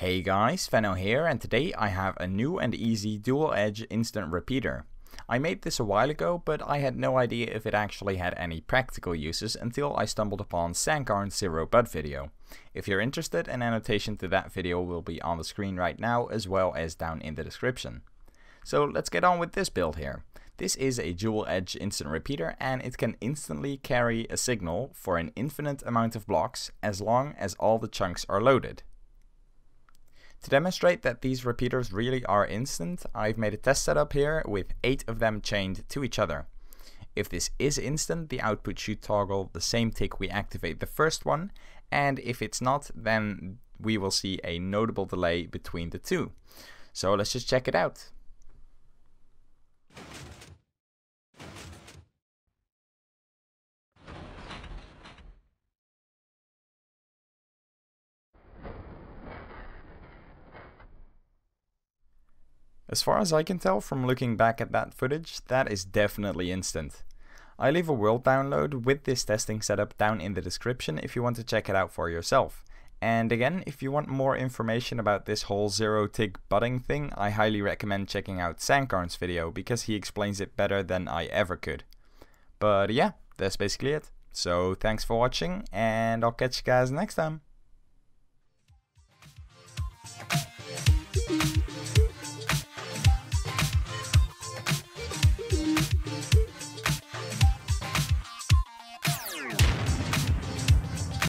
Hey guys, Fenno here and today I have a new and easy dual edge instant repeater. I made this a while ago but I had no idea if it actually had any practical uses until I stumbled upon Sancarn's Zero BUD video. If you're interested an annotation to that video will be on the screen right now as well as down in the description. So let's get on with this build here. This is a dual edge instant repeater and it can instantly carry a signal for an infinite amount of blocks as long as all the chunks are loaded. To demonstrate that these repeaters really are instant, I've made a test setup here with 8 of them chained to each other. If this is instant, the output should toggle the same tick we activate the first one, and if it's not, then we will see a notable delay between the two. So let's just check it out. As far as I can tell from looking back at that footage, that is definitely instant. I leave a world download with this testing setup down in the description if you want to check it out for yourself. And again, if you want more information about this whole zero tick budding thing, I highly recommend checking out Sancarn's video because he explains it better than I ever could. But yeah, that's basically it. So thanks for watching and I'll catch you guys next time.